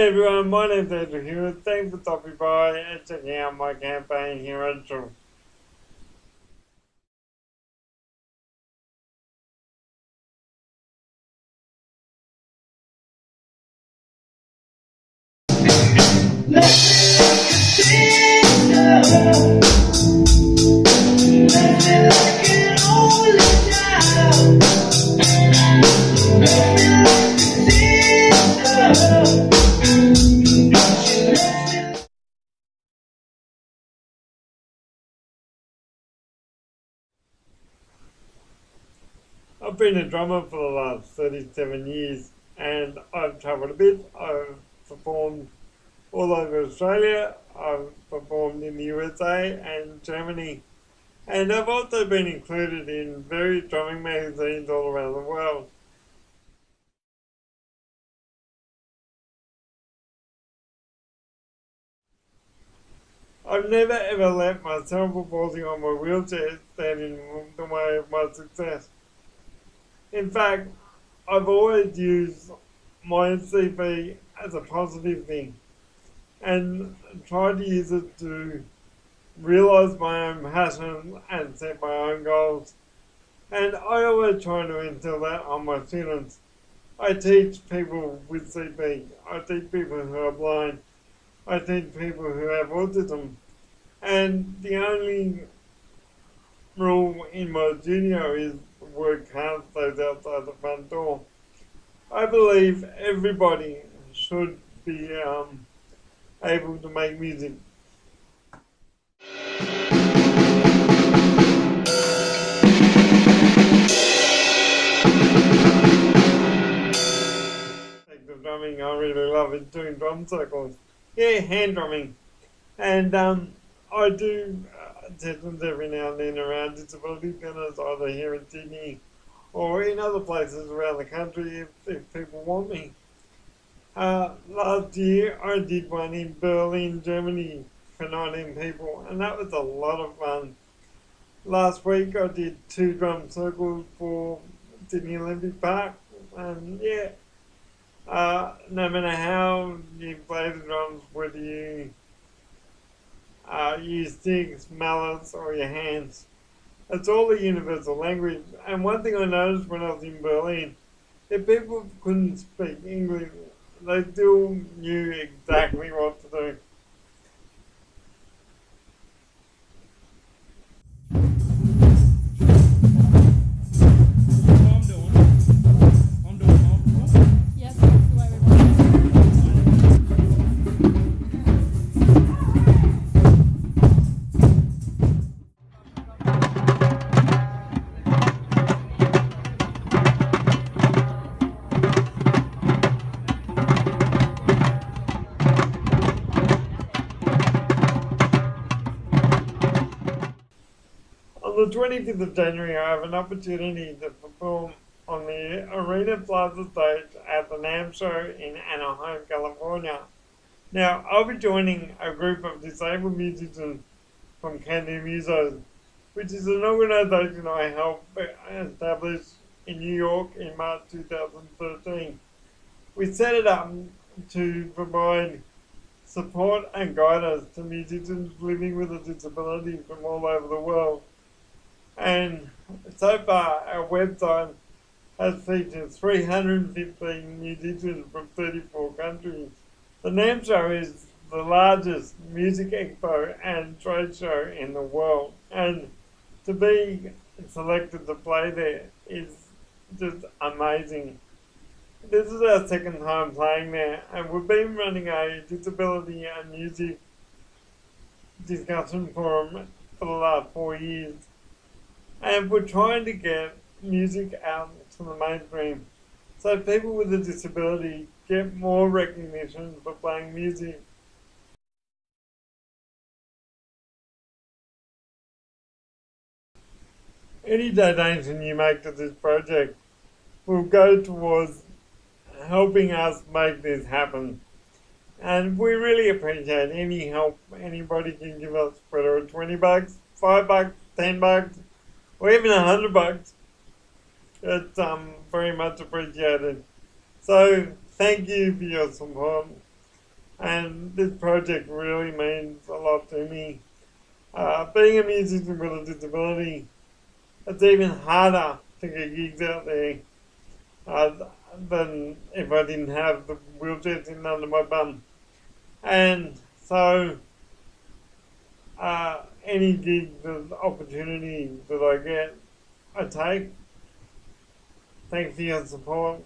everyone, my name's Andrew Hewitt. Thanks for stopping by and checking out my campaign here on True. I've been a drummer for the last 37 years and I've travelled a bit. I've performed all over Australia, I've performed in the USA and Germany, and I've also been included in various drumming magazines all around the world. I've never ever let my cerebral palsy on my wheelchair stand in the way of my success. In fact, I've always used my CP as a positive thing and tried to use it to realize my own passion and set my own goals. And I always try to instill that on my students. I teach people with CP, I teach people who are blind, I teach people who have autism. And the only rule in my studio is can't stays outside the front door. I believe everybody should be um, able to make music. The drumming I really love is doing drum circles. Yeah, hand drumming. And um, I do uh, sessions every now and then around disability centres, either here in Sydney or in other places around the country if, if people want me. Uh, last year I did one in Berlin, Germany for 19 people, and that was a lot of fun. Last week I did two drum circles for Sydney Olympic Park, and yeah, uh, no matter how you play the drums, whether you uh, use sticks, mallets, or your hands, it's all a universal language. And one thing I noticed when I was in Berlin, if people couldn't speak English, they still knew exactly what to do. On the 25th of January, I have an opportunity to perform on the Arena Plaza stage at the NAMM show in Anaheim, California. Now, I'll be joining a group of disabled musicians from Can Do Musos, which is an organisation I helped establish in New York in March 2013. We set it up to provide support and guidance to musicians living with a disability from all over the world. And so far, our website has featured 315 musicians from 34 countries. The NAMM show is the largest music expo and trade show in the world, and to be selected to play there is just amazing. This is our second time playing there, and we've been running a disability and music discussion forum for the last four years and we're trying to get music out to the mainstream so people with a disability get more recognition for playing music. Any donation you make to this project will go towards helping us make this happen. And we really appreciate any help anybody can give us, whether it's 20 bucks, 5 bucks, 10 bucks, or even a hundred bucks. It's um very much appreciated. So thank you for your support. and this project really means a lot to me. Uh, being a musician with a disability, it's even harder to get gigs out there uh, than if I didn't have the wheelchair sitting under my bum. And so, uh, any gig, the opportunity that I get, I take. Thanks for your support.